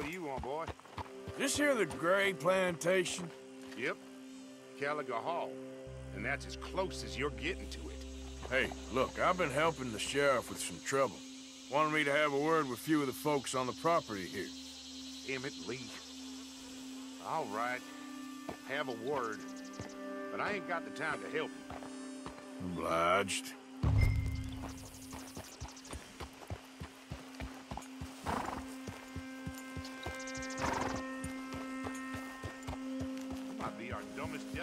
What do you want, boy? This here the Gray Plantation? Yep. Caliga Hall. And that's as close as you're getting to it. Hey, look, I've been helping the sheriff with some trouble. Wanted me to have a word with a few of the folks on the property here. Emmett Lee. All right. Have a word. But I ain't got the time to help you. Obliged.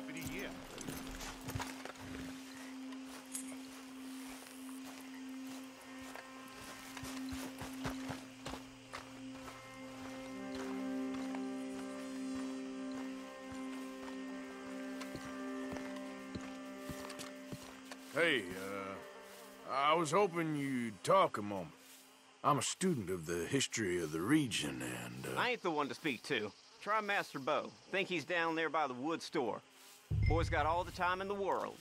Deputy. Hey, uh, I was hoping you'd talk a moment. I'm a student of the history of the region, and, uh, I ain't the one to speak to. Try Master Beau. Think he's down there by the wood store. Boy's got all the time in the world.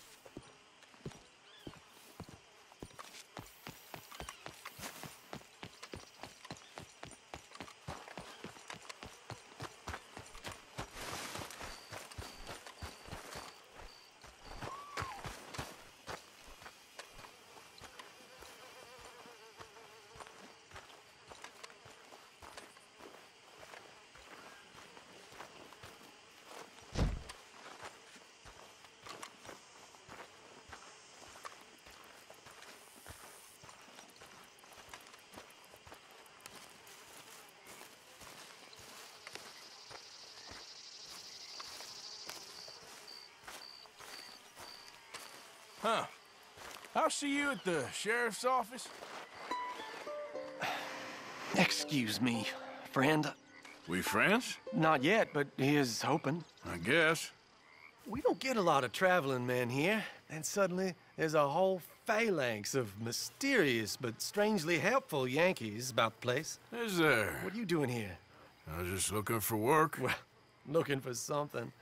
Huh. I'll see you at the sheriff's office. Excuse me, friend. We friends? Not yet, but he is hoping. I guess. We don't get a lot of traveling men here, and suddenly there's a whole phalanx of mysterious but strangely helpful Yankees about the place. Is there? What are you doing here? I was just looking for work. Well, looking for something.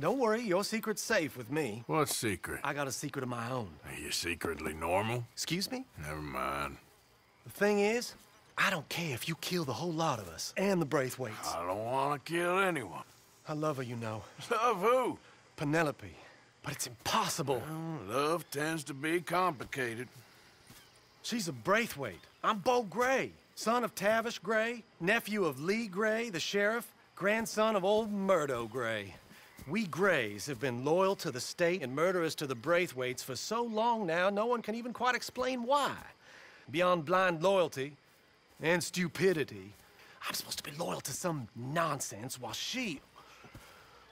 Don't worry, your secret's safe with me. What secret? I got a secret of my own. Are you secretly normal? Excuse me? Never mind. The thing is, I don't care if you kill the whole lot of us and the Braithwaites. I don't want to kill anyone. I love her, you know. Love who? Penelope. But it's impossible. Well, love tends to be complicated. She's a Braithwaite. I'm Beau Gray, son of Tavish Gray, nephew of Leigh Gray, the sheriff, grandson of old Murdo Gray. We Grays have been loyal to the state and murderous to the Braithwaites for so long now, no one can even quite explain why. Beyond blind loyalty and stupidity, I'm supposed to be loyal to some nonsense while she...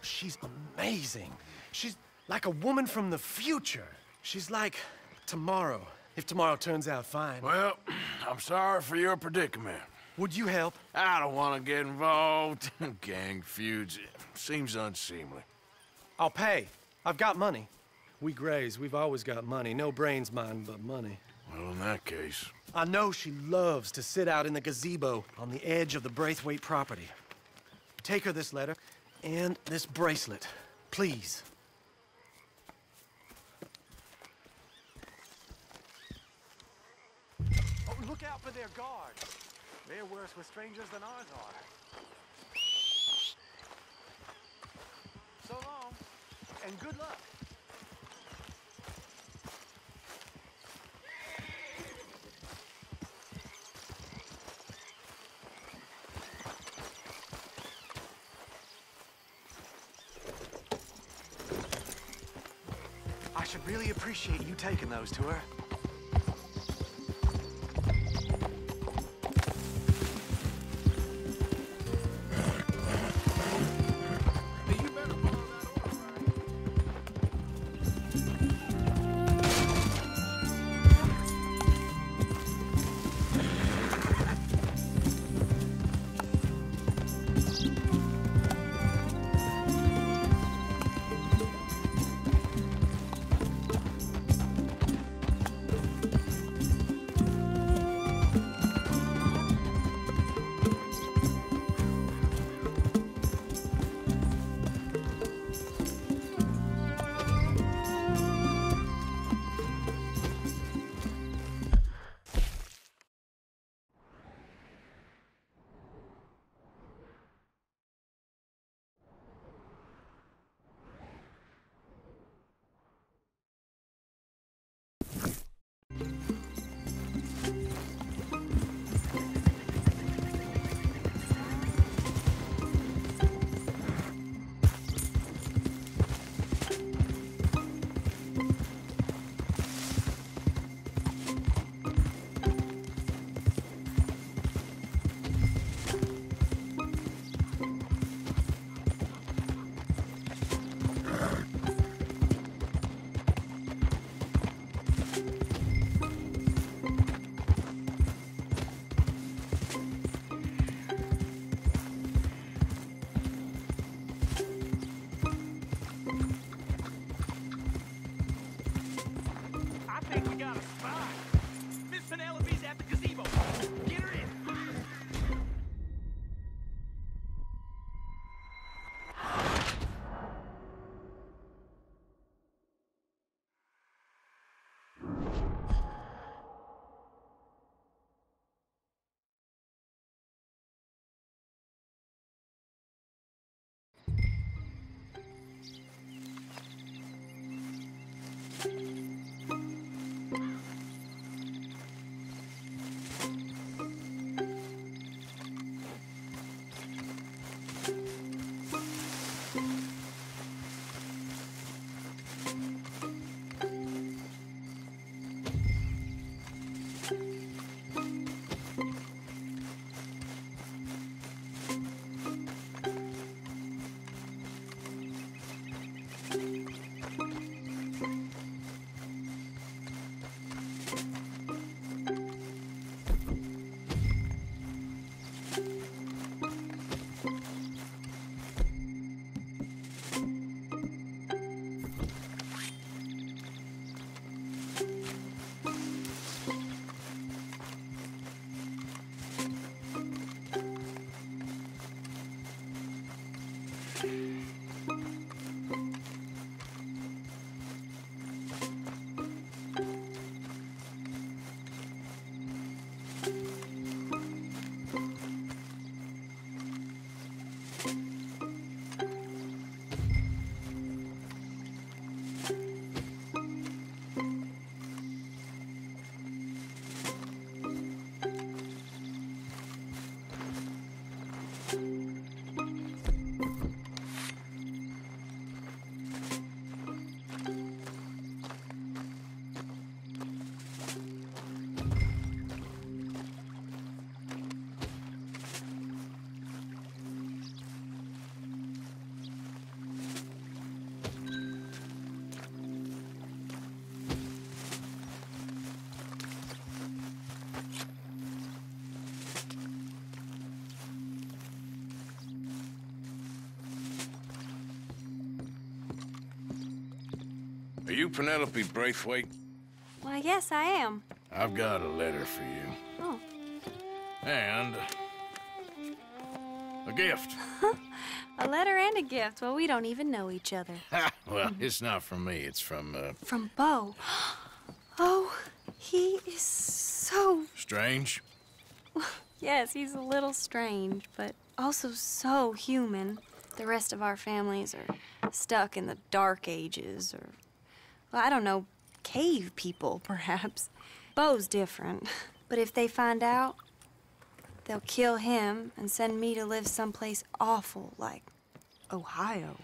She's amazing. She's like a woman from the future. She's like tomorrow, if tomorrow turns out fine. Well, I'm sorry for your predicament. Would you help? I don't want to get involved. Gang feuds seems unseemly. I'll pay. I've got money. We Grays, we've always got money. No brains, mind, but money. Well, in that case, I know she loves to sit out in the gazebo on the edge of the Braithwaite property. Take her this letter and this bracelet, please. Oh, look out for their guards. They're worse with strangers than ours are. So long, and good luck. I should really appreciate you taking those to her. Are you Penelope Braithwaite? Why, yes, I am. I've got a letter for you. Oh. And... a gift. A letter and a gift. Well, we don't even know each other. well, it's not from me. It's from, uh, From Beau. Oh, he is so. Strange. Yes, he's a little strange, but also so human. The rest of our families are stuck in the dark ages, or. Well, I don't know, cave people, perhaps. Beau's different. But if they find out, they'll kill him and send me to live someplace awful like Ohio.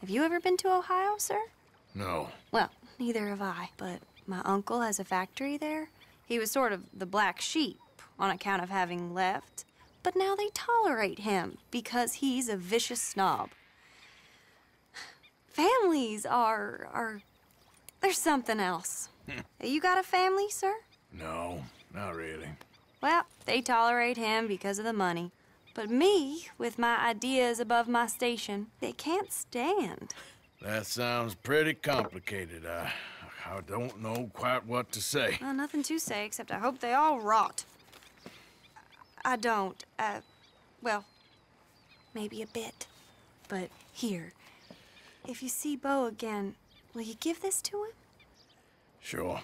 Have you ever been to Ohio, sir? No. Well, neither have I, but my uncle has a factory there. He was sort of the black sheep on account of having left, but now they tolerate him because he's a vicious snob. Families are are there's something else. you got a family, sir? No, not really. Well, they tolerate him because of the money. But me, with my ideas above my station, they can't stand. That sounds pretty complicated. I, I don't know quite what to say. Well, nothing to say except I hope they all rot. I don't. Uh, well, maybe a bit. But here, if you see Beau again, will you give this to him? Sure.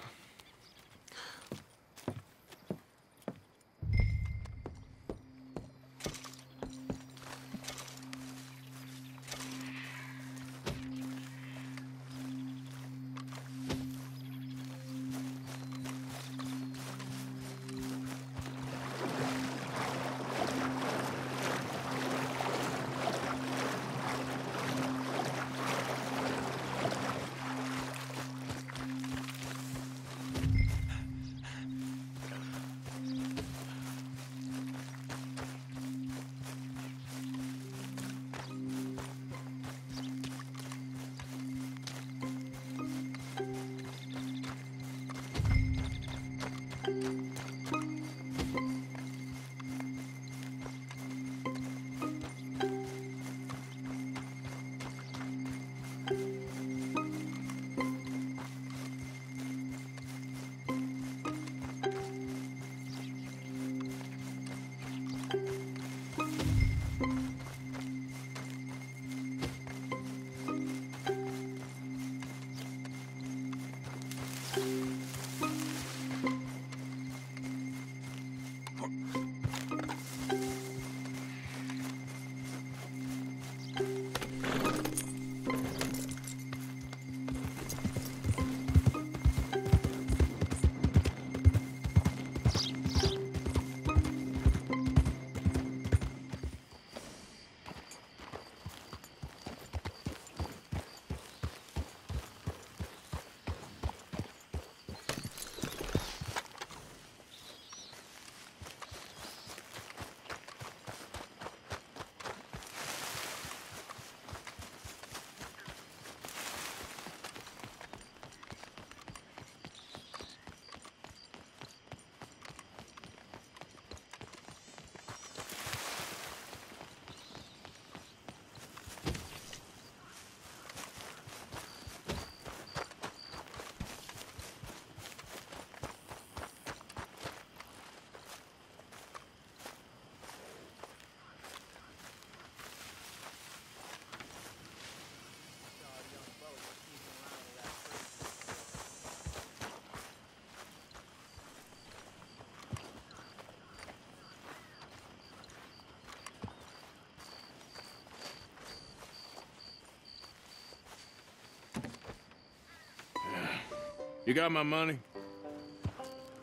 You got my money?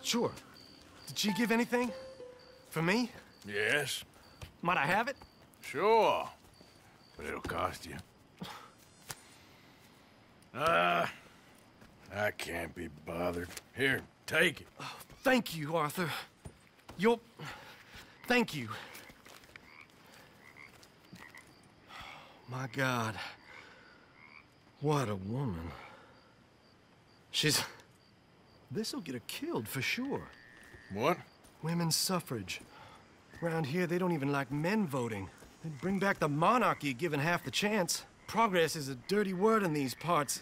Sure. Did she give anything? For me? Yes. Might I have it? Sure. But it'll cost you. Ah, I can't be bothered. Here, take it. Thank you, Arthur. You'll... Thank you. My God. What a woman. She's... This'll get her killed for sure. What? Women's suffrage. Around here, they don't even like men voting. They'd bring back the monarchy given half the chance. Progress is a dirty word in these parts.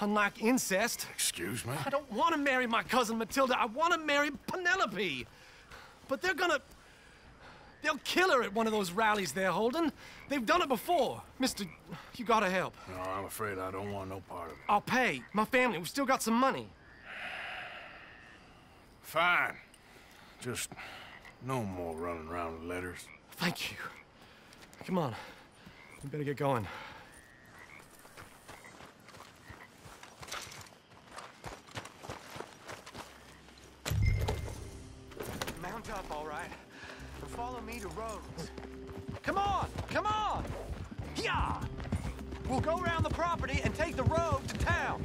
Unlike incest, Excuse me? I don't want to marry my cousin Matilda. I want to marry Penelope. But they're gonna. They'll kill her at one of those rallies they're holding. They've done it before. Mister, you gotta help. No, I'm afraid I don't want no part of it. I'll pay. My family, we've still got some money. Fine. Just no more running around with letters. Thank you. Come on. We better get going. Mount up, all right? Follow me to Rhodes. Come on! Come on! Yeah! We'll go around the property and take the road to town.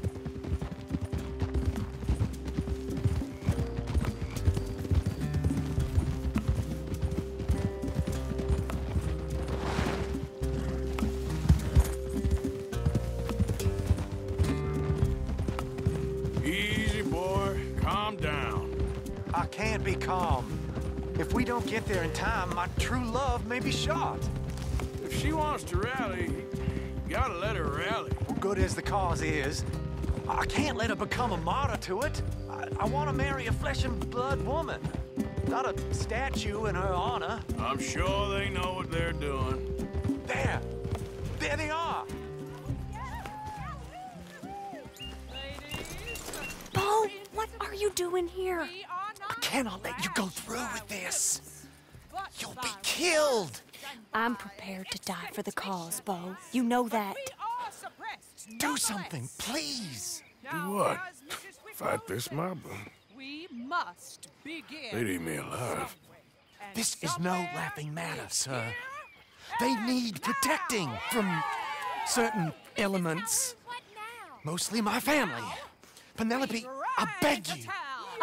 If we don't get there in time, my true love may be shot. If she wants to rally, you gotta let her rally. Good as the cause is, I can't let her become a martyr to it. I, I want to marry a flesh and blood woman, not a statue in her honor. I'm sure they know what they're doing. There! There they are! Beau, what are you doing here? I cannot let you go through with this. You'll be killed. I'm prepared to die for the cause, Beau. You know that. Do something, please. Do what? Fight this mob? We must begin. They'd eat me alive. This is no laughing matter, sir. They need protecting from certain elements. Mostly my family. Penelope, I beg you.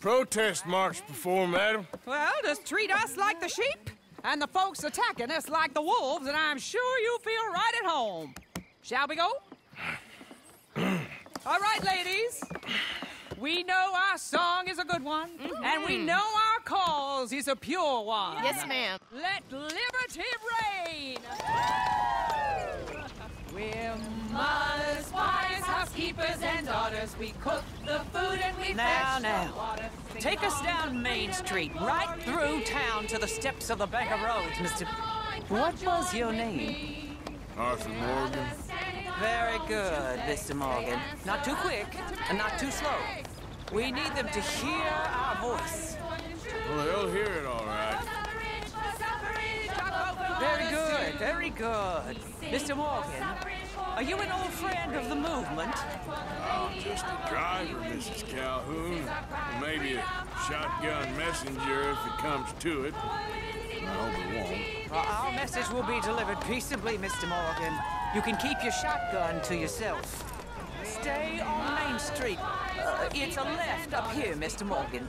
protest march before, madam. Well, just treat us like the sheep, and the folks attacking us like the wolves, and I'm sure you feel right at home. Shall we go? All right, ladies. We know our song is a good one, mm-hmm. and we know our cause is a pure one. Yes, ma'am. Let liberty reign! We're mothers, wives, housekeepers, and daughters. We cook the food and we Now, fetch now. the water. Take us down Main Street, right through town to the steps of the Bank of Rhodes, Mr. What was your name? Arthur Morgan. Very good, Mr. Morgan. Not too quick and not too slow. We need them to hear our voice. Well, they'll hear it all right. Very good, very good. Mr. Morgan, are you an old friend of the movement? I'm just a driver, Mrs. Calhoun. Maybe a shotgun messenger if it comes to it. I hope it won't. Well, our message will be delivered peaceably, Mr. Morgan. You can keep your shotgun to yourself. Stay on Main Street. Uh, it's a left up here, Mr. Morgan.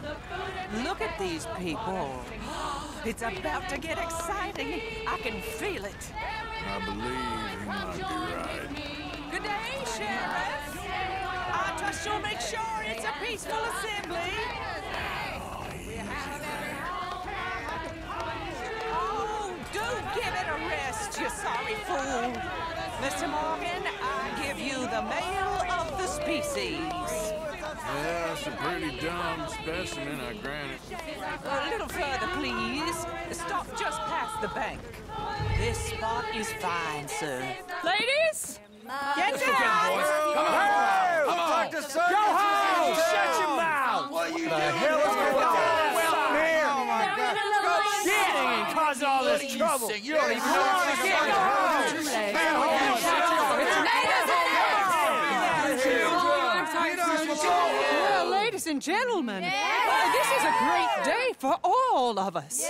Look at these people. It's about to get exciting. I can feel it. I believe he might be right. Good day, Sheriff. I trust you'll make sure it's a peaceful assembly. Oh, do give it a rest, you sorry fool. Mr. Morgan, I give you the male of the species. Yeah, it's a pretty dumb specimen, I grant it. A little further, please. Stop just past the bank. This spot is fine, sir. Ladies, get down! Come on, come on! Go home! Shut your mouth! What you the hell is going on? Well, here! Shit! Causing all this trouble! You don't even know Well, ladies and gentlemen, uh, this is a great day for all of us.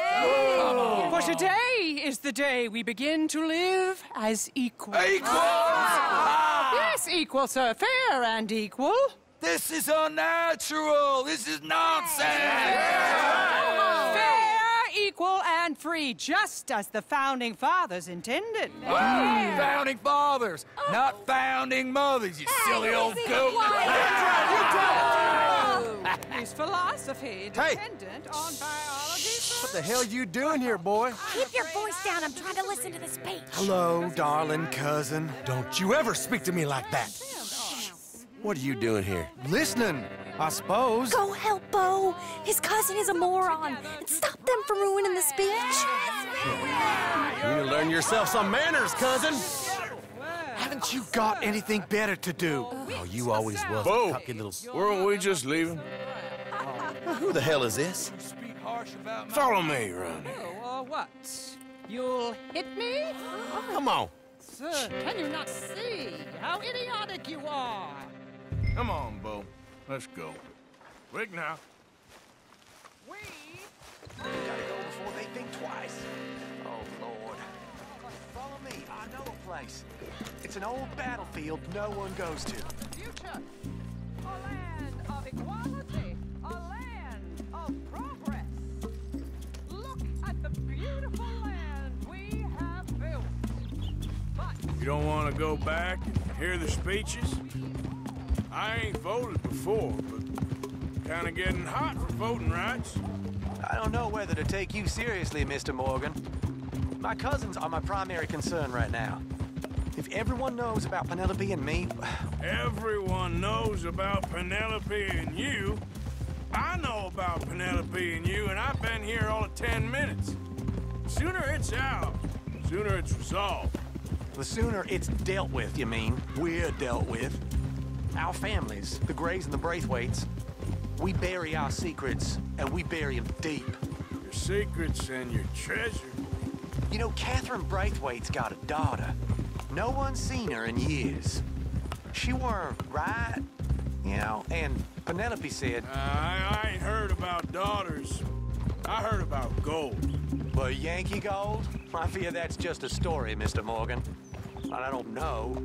For today is the day we begin to live as equals. Equal? Yes, equal, sir. Fair and equal. This is unnatural! This is nonsense! Fair, equal, and free, just as the founding fathers intended. Founding fathers, not founding mothers, you silly old goat! His philosophy dependent on biology. What the hell are you doing here, boy? Keep your voice down. I'm trying to listen to the speech. Hello, darling cousin. Don't you ever speak to me like that. What are you doing here? Listening, I suppose. Go help Beau. His cousin is a moron. And stop them from ruining the speech. You learn yourself some manners, cousin. Haven't you got anything better to do? Oh, you always was Beau, a cocky little... weren't we just leaving? Who the hell is this? Follow me, Ronnie. Oh, or what? You'll hit me? Come on. Sir, can you not see how idiotic you are? Come on, Beau. Let's go. Quick now. We... Gotta go before they think twice. Oh, Lord. Follow me. I know a place. It's an old battlefield no one goes to. Future. Go back and hear the speeches? I ain't voted before, but kind of getting hot for voting rights. I don't know whether to take you seriously, Mr. Morgan. My cousins are my primary concern right now. If everyone knows about Penelope and me, Everyone knows about Penelope and you. I know about Penelope and you, and I've been here all of 10 minutes. Sooner it's out, sooner it's resolved. The sooner it's dealt with, you mean, we're dealt with. Our families, the Grays and the Braithwaites, we bury our secrets, and we bury them deep. Your secrets and your treasure. You know, Catherine Braithwaite's got a daughter. No one's seen her in years. She were right, you know, and Penelope said, I, I ain't heard about daughters. I heard about gold. But Yankee gold? I fear that's just a story, Mr. Morgan. I don't know.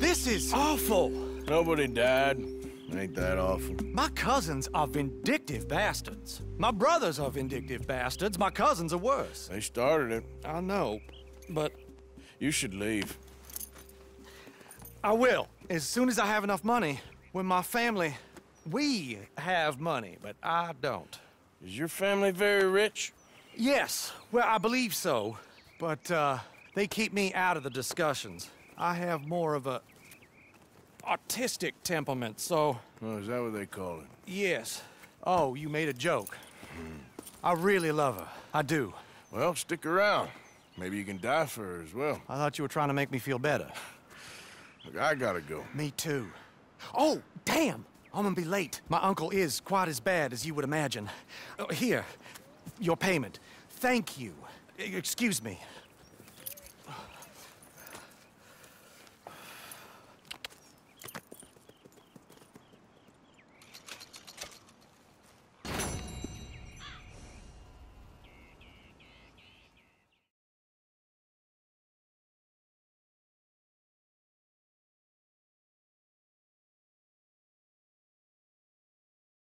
This is awful. Nobody died. Ain't that awful? My cousins are vindictive bastards. My brothers are vindictive bastards. My cousins are worse. They started it. I know, but You should leave. I will. As soon as I have enough money. When my family, we have money, but I don't. Is your family very rich? Yes, well, I believe so. But uh, they keep me out of the discussions. I have more of a artistic temperament, so Oh, is that what they call it? yes. Oh, you made a joke. I really love her. I do. Well, stick around. Maybe you can die for her as well. I thought you were trying to make me feel better. Look, I gotta go. Me too. Oh, damn! I'm gonna be late. My uncle is quite as bad as you would imagine. Uh, here, your payment. Thank you. Excuse me.